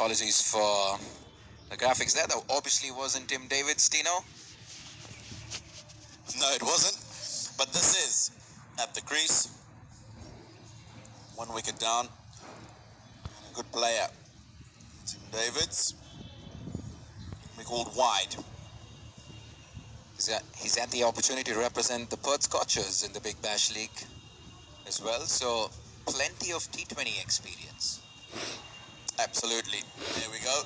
apologies for the graphics there. That obviously wasn't Tim Davids, Dino. No, it wasn't. But this is at the crease. One wicket down. And a good player. Tim Davids. We called wide. He's had, he's had the opportunity to represent the Perth Scorchers in the Big Bash League as well, so plenty of T20 experience. Absolutely. There we go.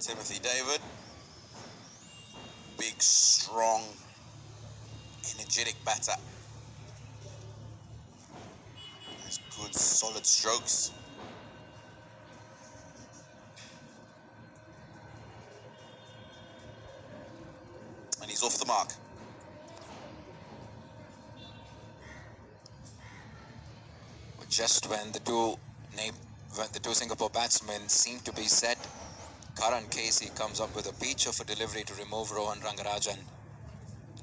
Timothy David. Big, strong, energetic batter. Has good, solid strokes. And he's off the mark. Just when the when the two Singapore batsmen seem to be set, Karan KC comes up with a peach of a delivery to remove Rohan Rangarajan.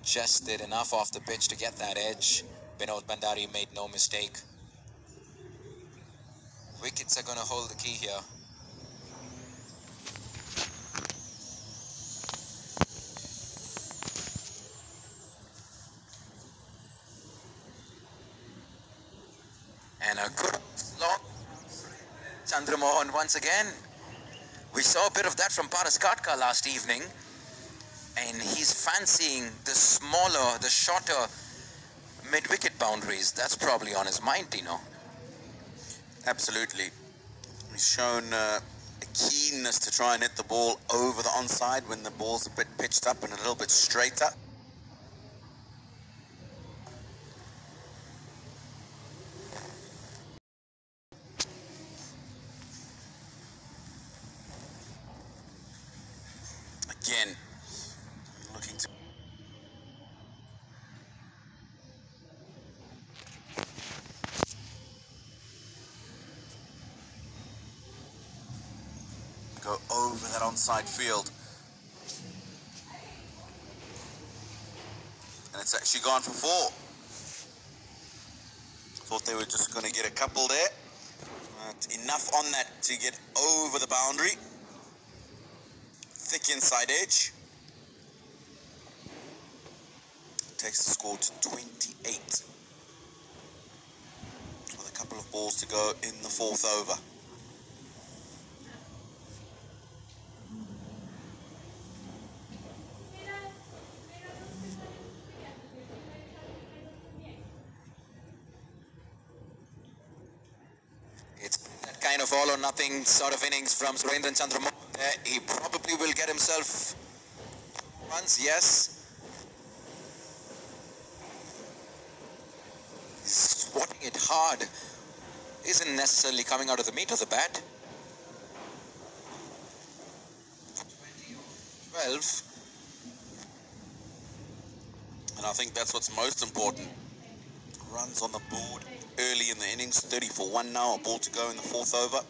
Just did enough off the pitch to get that edge. Binod Bhandari made no mistake. Wickets are going to hold the key here. And a good Chandramohan once again. We saw a bit of that from Paras Khadka last evening. And he's fancying the smaller, the shorter mid-wicket boundaries. That's probably on his mind, Dino. Absolutely. He's shown uh, a keenness to try and hit the ball over the onside when the ball's a bit pitched up and a little bit straighter. Again, looking to go over that onside field. And it's actually gone for four. Thought they were just going to get a couple there. But enough on that to get over the boundary. Thick inside edge. Takes the score to 28. With a couple of balls to go in the fourth over. It's that kind of all or nothing sort of innings from Surendran Chandramohan. there. He probably will get himself runs, yes. He's swatting it hard. Isn't necessarily coming out of the meat of the bat. 12. And I think that's what's most important Runs on the board early in the innings, 30 for one now, a ball to go in the fourth over.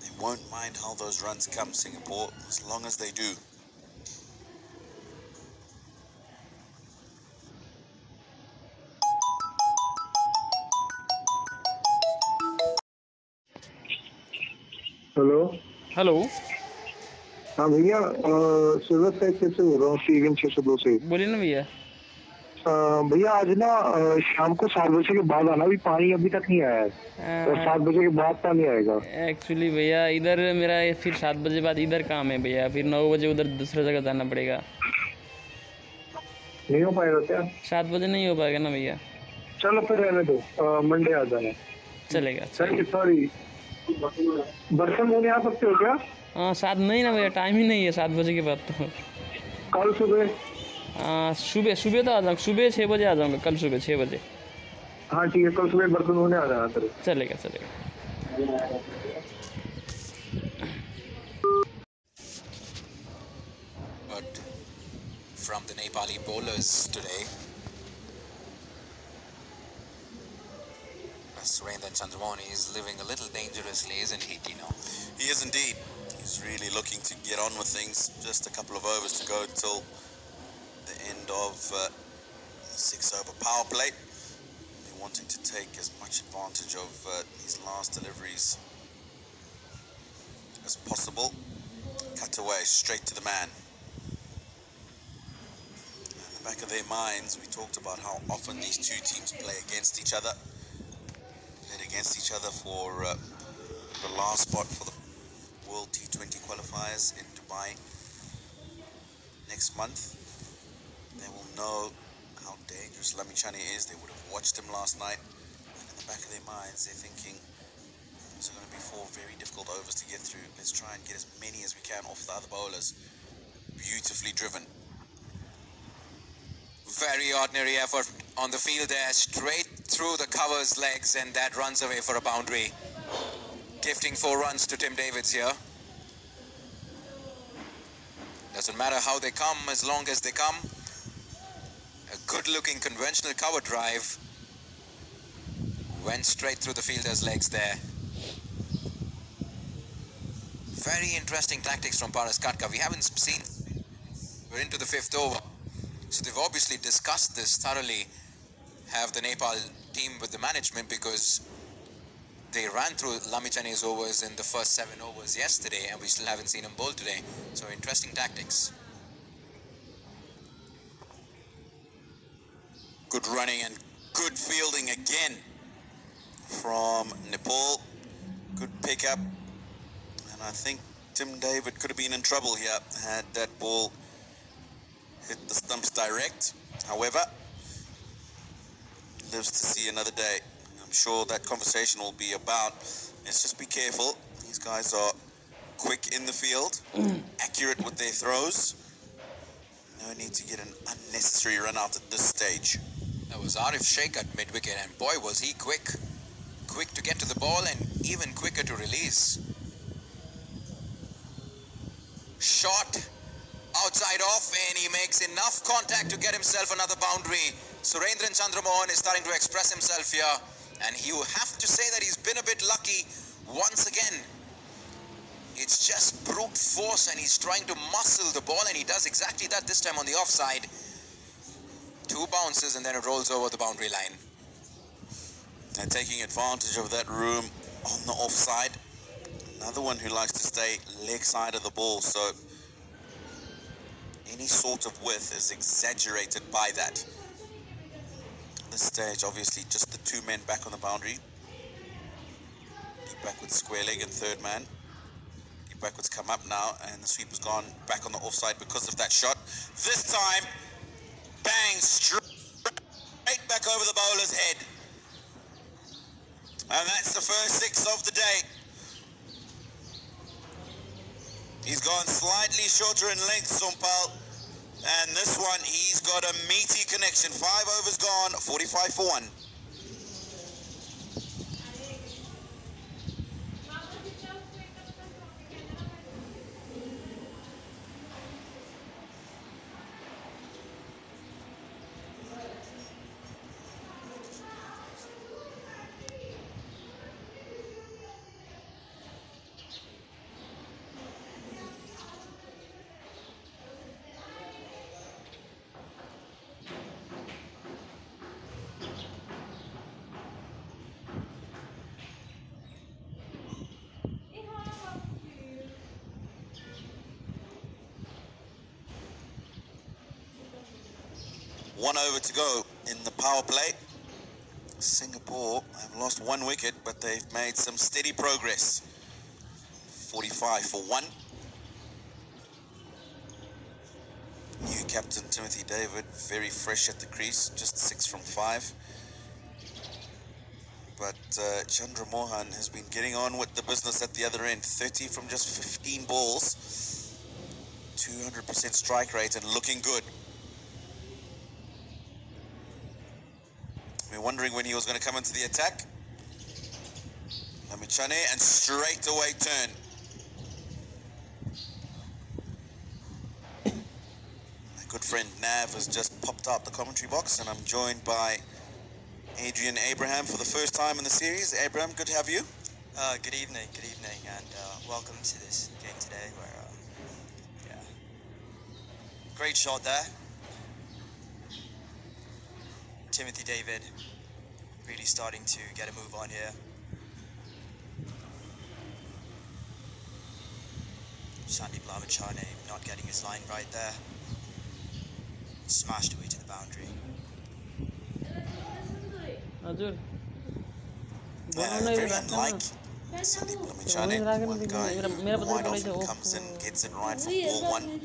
They won't mind how those runs come, Singapore, as long as they do. Hello hello हाँ भैया अ, silver side से बोल रहा हूँ सीगन छह सौ दो से बोलिए ना भैया अ, भैया आज ना शाम को सात बजे के बाद आना अभी पानी अभी तक नहीं आया है। और सात बजे के बाद पानी आएगा। एक्चुअली भैया इधर मेरा फिर सात बजे बाद इधर काम है भैया फिर नौ बजे उधर दूसरा जगह जाना पड़ेगा। नहीं हो पाएगा क्या? सात बजे नहीं हो पाएगा ना भैया? चलो फिर रहने दो मंडे आ जाना। चलेगा सॉरी बर्तन धोने आ सकते हो क्या? हाँ सात नहीं ना भैया टाइम ही नहीं है सात बजे के बाद तो। कल सुबह? सुबह सुबह तो आ जाऊँगा सुबह छः बजे आ जाऊँगा कल सुबह छः बजे हाँ ठीक है कल सुबह बर्तन धोने आ जाना सर चलेगा चलेगा But from the Nepali bowlers today, uh, Surendran Chandramohan is living a little dangerously, isn't he, Dino? He is indeed. He's really looking to get on with things. Just a couple of overs to go till end of uh, six over power play. Be wanting to take as much advantage of uh, his last deliveries as possible. Cut away, straight to the man. In the back of their minds, we talked about how often these two teams play against each other. Played against each other for uh, the last spot for the World T20 qualifiers in Dubai next month. Know how dangerous Lamichhane is. They would have watched him last night. And in the back of their minds, they're thinking, these are going to be four very difficult overs to get through. Let's try and get as many as we can off the other bowlers. Beautifully driven. Very ordinary effort on the field there, straight through the cover's legs, and that runs away for a boundary. Gifting four runs to Tim Davids here. Doesn't matter how they come, as long as they come. A good-looking conventional cover drive. Went straight through the fielder's legs there. Very interesting tactics from Paras Khadka. We haven't seen... We're into the fifth over. So they've obviously discussed this thoroughly, have the Nepal team with the management because they ran through Lamichhane's overs in the first seven overs yesterday and we still haven't seen him bowl today. So interesting tactics. Good running and good fielding again from Nepal. Good pickup. And I think Tim David could have been in trouble here had that ball hit the stumps direct. However, lives to see another day. I'm sure that conversation will be about let's just be careful. These guys are quick in the field, mm. accurate with their throws. No need to get an unnecessary run out at this stage. Was Arif Sheikh at mid-wicket and boy was he quick. Quick to get to the ball and even quicker to release. Shot outside off and he makes enough contact to get himself another boundary. Surendran Chandramohan is starting to express himself here and you have to say that he's been a bit lucky once again. It's just brute force and he's trying to muscle the ball and he does exactly that this time on the offside. Two bounces and then it rolls over the boundary line. And taking advantage of that room on the offside. Another one who likes to stay leg side of the ball, so any sort of width is exaggerated by that. This stage, obviously, just the two men back on the boundary. Deep backwards square leg and third man. Deep backwards come up now, and the sweep has gone back on the offside because of that shot. This time, bang, straight back over the bowler's head. And that's the first six of the day. He's gone slightly shorter in length, Sompal. And this one, he's got a meaty connection. Five overs gone, 45 for one. One over to go in the power play. Singapore have lost one wicket, but they've made some steady progress. 45 for one. New captain Timothy David, very fresh at the crease, just six from five. But uh, Chandra Mohan has been getting on with the business at the other end. 30 from just 15 balls. 200% strike rate and looking good. We are wondering when he was going to come into the attack. Lamichhane and straight away turn. My good friend Nav has just popped out the commentary box and I'm joined by Adrian Abraham for the first time in the series. Abraham, good to have you. Uh, good evening, good evening, and uh, welcome to this game today where, um, yeah, great shot there. Timothy David really starting to get a move on here. Sandy Lamichhane not getting his line right there. Smashed away to the boundary. Very unlike Sandy One guy comes in, gets right for one.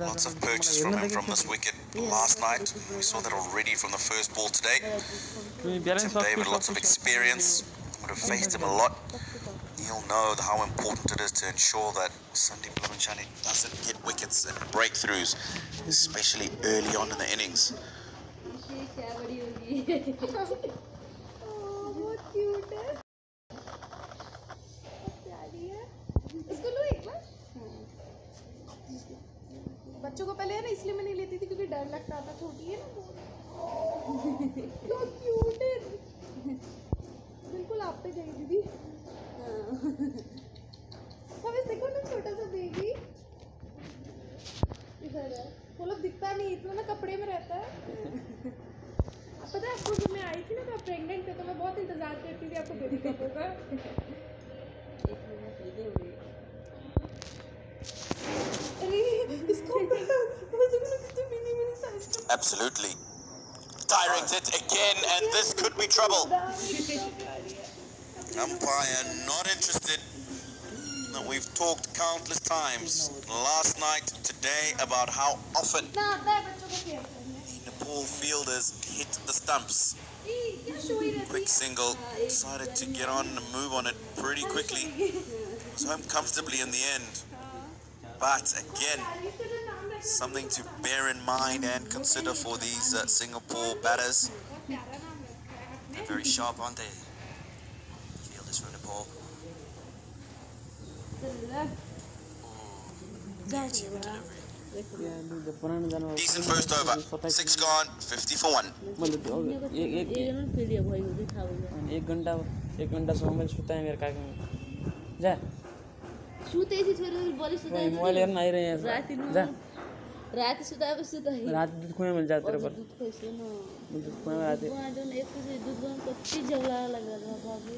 Lots of purchase from him from this wicket last night. We saw that already from the first ball today. Tim David, lots of experience, would have faced him a lot. He'll know how important it is to ensure that Sandeep Lamichhane doesn't get wickets and breakthroughs, especially early on in the innings. बच्चों को पहले है ना इसलिए मैं नहीं लेती थी डर लगता था छोटी है ना क्यूट है। बिल्कुल आप पे गई दीदी। अब देखो ना छोटा सा बेबी इधर है। वो लोग दिखता नहीं इतना ना कपड़े में रहता है। पता है आपको जब मैं आई थी ना तो आप प्रेग्नेंट थे तो मैं बहुत इंतज़ार करती थी आपको बेबी कब होगा Absolutely. Directs it again, and this could be trouble. Umpire not interested. We've talked countless times last night, today, about how often Nepal fielders hit the stumps. Quick single, decided to get on and move on it pretty quickly. Was home comfortably in the end. But again, something to bear in mind and consider for these uh, Singapore batters. They're very sharp, aren't they? Fielders from Nepal. Beauty of delivery. या, लु, बनाउन जानु अब। Decent first over. Six gone, 50 for one. मैले त्यो अघि- एक एक अनि एक घन्टा एक घन्टासम्म मैले सुताएँ मेरो काकीमा जा सुतेपछि छोरी बलि खोइ, सुताएपछि मोबाइल हेर्न आइरहेँ यहाँ रात सुता सुता ही। रात दूध खोए मिल जाते रे पर। दूध खोए से ना। दूध खोए रात दूध बन एक दूध बन कच्ची जवला लग रहा बाबू